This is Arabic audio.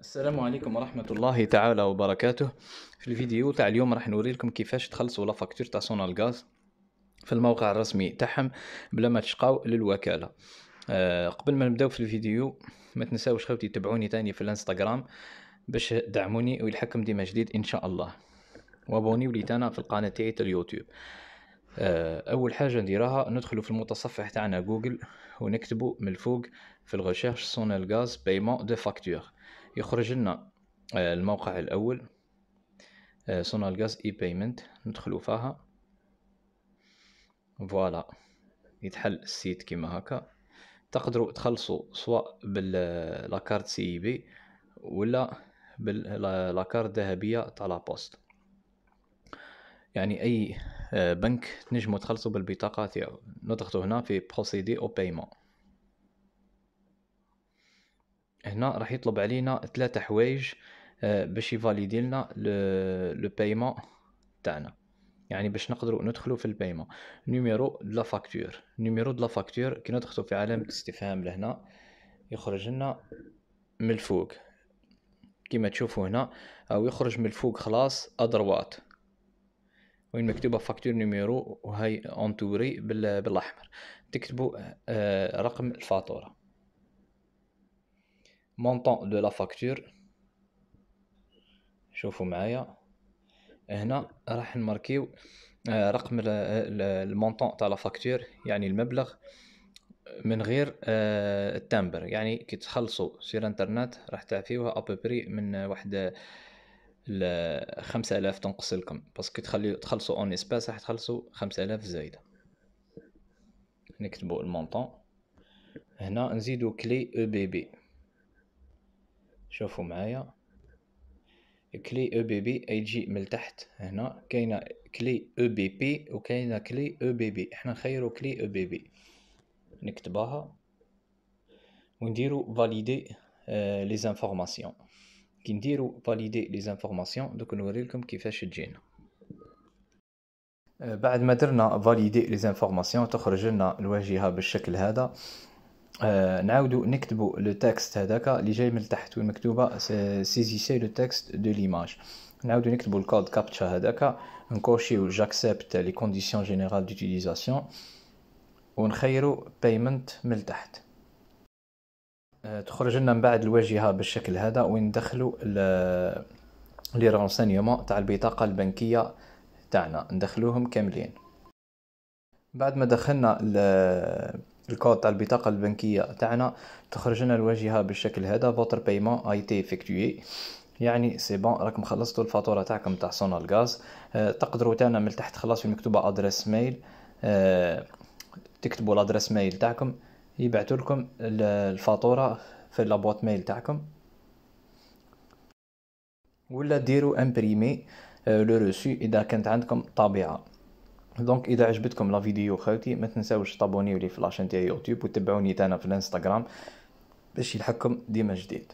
السلام عليكم ورحمة الله تعالى وبركاته. في الفيديو تاع اليوم راح نوري لكم كيفاش تخلصوا la facture تاع سونال غاز في الموقع الرسمي تاعهم بلا ما تشقاو للوكالة. أه قبل ما نبداو في الفيديو ما تنساوش خوتي تبعوني تاني في الانستغرام باش دعموني ويلحقكم ديما جديد إن شاء الله. وابونيو لي تاني في القناة تاعي تاع اليوتيوب. أه أول حاجة نديرها ندخلوا في المتصفح تاعنا جوجل ونكتبوا من الفوق في ال recherche Sonelgaz paiement de facture يخرج لنا آه، الموقع الأول Sonelgaz e-paiement ندخلو فيها voilà يتحل ال site كيما هكا. تقدروا تخلصوا سواء ب la carte CIB ولا ب la carte ذهبية تاع la poste يعني أي آه، donc تنجموا تخلصوا بالبطاقة تاعو. نضغطوا هنا في procéder au paiement هنا راح يطلب علينا ثلاثة حوايج آه، باش ي valider لنا le paiement تاعنا. يعني باش نقدروا ندخلوا في ال paiement numéro de la facture. numéro de la facture كي نضغطوا في علامة الاستفهام لهنا يخرج لنا من الفوق. كيما تشوفوا هنا أو يخرج من الفوق خلاص à droite وين مكتوبة facture numéro وهي entourée بالأحمر. تكتبوا آه، رقم الفاتورة. montant de la facture شوفوا معايا. هنا راح نماركيو آه، رقم ال montant تاع la facture يعني المبلغ من غير آه، ال timbre. يعني كي تخلصوا sur internet راح تعفيوها à peu près من واحد خمسة آلاف تنقص لكم. parce que تخلي تخلصوا en espèces راح تخلصوا خمسة آلاف زايدة. نكتبوا ال montant. هنا نزيدو clé EBP شوفوا معايا. clé EBP يجي من تحت هنا. كاينة كلي أو بي بي وكاينة كلي أو بي بي إحنا نخيرو clé EBP نكتباها ونديرو valider les informations كي نديرو valider les informations دوك نوري لكم كيفاش تجينا. بعد ما درنا valider les informations تخرج لنا الواجهة بالشكل هذا. آه نعاودو نكتبو le texte هذاك اللي جاي من تحت وين مكتوبه saisissez le texte de l'image. نعاودو نكتبو ال code captcha هذاك نكوشيو j'accepte les conditions générales d'utilisation ونخيرو paiement من تحت. آه تخرج لنا من بعد الواجهة بالشكل هذا وين ندخلو les renseignements تاع البطاقة البنكية تاعنا. ندخلوهم كاملين. بعد ما دخلنا الكود تاع البطاقة البنكية تاعنا تخرج لنا الواجهة بالشكل هذا votre paiement a été effectué يعني c'est bon راكم خلصتوا الفاتورة تاعكم تاع سونال غاز أه تقدروا تانا من تحت خلاص في مكتوبة adresse mail أه تكتبوا ال adresse mail تاعكم يبعثوا لكم الفاتورة في la boîte mail تاعكم. ولا ديروا imprimer le reçu إذا كانت عندكم طابعة. donc إذا عجبتكم la vidéo خوتي ما تنساوش تابونيو لي في la chaîne تاع يوتيوب وتبعوني تانا في الانستغرام باش يلحقكم ديما جديد.